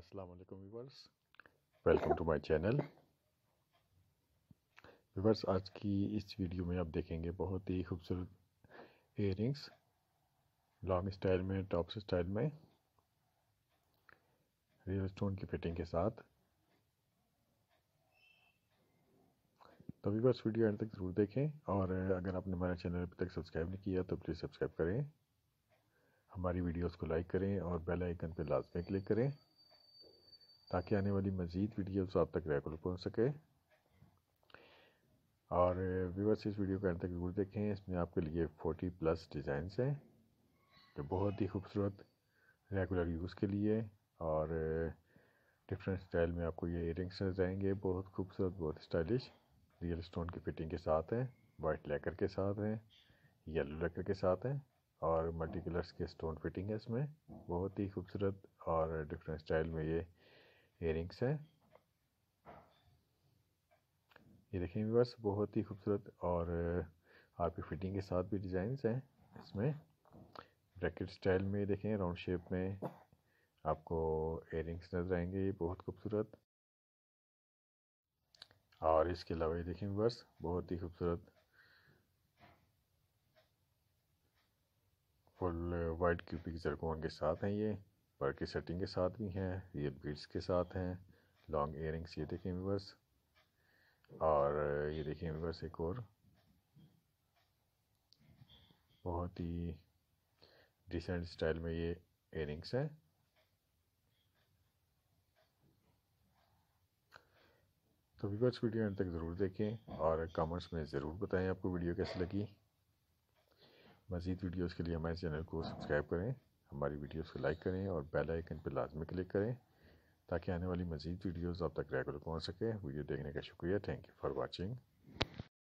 अस्सलाम वालेकुम viewers welcome to my channel viewers आज की इस वीडियो में आप देखेंगे बहुत ही खूबसूरत इयरिंग्स लॉन्ग स्टाइल में टॉप स्टाइल में रियल स्टोन की फिटिंग के साथ। तो व्यूवर्स वीडियो एंड तक ज़रूर देखें और अगर आपने हमारे चैनल अभी तक सब्सक्राइब नहीं किया तो प्लीज़ सब्सक्राइब करें। हमारी वीडियोस को लाइक करें और बेल आइकन पर लाजमी क्लिक करें। ताकि आने वाली मज़ीद वीडियोस आप तक रेगुलर पहुँच सके। और व्यूवर्स इस वीडियो को अंत तक ज़रूर देखें। इसमें आपके लिए 40 प्लस डिज़ाइंस हैं, जो बहुत ही खूबसूरत रेगुलर यूज़ के लिए। और डिफरेंट स्टाइल में आपको ये इयरिंग्स नज़र आएँगे। बहुत खूबसूरत, बहुत स्टाइलिश रियल स्टोन की फिटिंग के साथ हैं वाइट लेकर के साथ हैं येलो लेकर के साथ हैं, और मल्टी कलर्स के स्टोन फिटिंग है इसमें। बहुत ही खूबसूरत और डिफरेंट स्टाइल में ये इयरिंग्स है। ये देखें व्यूवर्स बहुत ही खूबसूरत और आपकी फिटिंग के साथ भी डिज़ाइन हैं इसमें। ब्रैकेट स्टाइल में देखें राउंड शेप में आपको इयरिंग्स नज़र आएँगे, ये बहुत खूबसूरत। और इसके अलावा ये देखें व्यूवर्स बहुत ही खूबसूरत। फुल वाइट क्यूपिक जरकोन के साथ हैं ये। पर की सेटिंग के साथ भी हैं, ये बीड्स के साथ हैं, लॉन्ग इयरिंग्स, ये देखें व्यूवर्स और ये देखें व्यूवर्स एक और। बहुत ही डिसेंट स्टाइल में ये एयरिंग्स हैं। तो व्यूवर्स वीडियो अंत तक ज़रूर देखें और कमेंट्स में ज़रूर बताएँ आपको वीडियो कैसी लगी। मज़ीद वीडियोस के लिए हमारे चैनल को सब्सक्राइब करें। हमारी वीडियोस को लाइक करें और बेल आइकन पर लाजमी क्लिक करें ताकि आने वाली मज़ीद वीडियोस आप तक रेगुलर पहुँच सके। वीडियो देखने का शुक्रिया। Thank you for watching.